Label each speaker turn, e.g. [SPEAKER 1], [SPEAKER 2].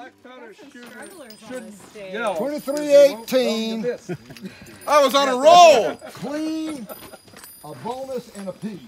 [SPEAKER 1] Black powder shooter shouldn't
[SPEAKER 2] this stage.
[SPEAKER 1] yell.
[SPEAKER 3] 2318. I was on a roll. Clean, a bonus, and a P.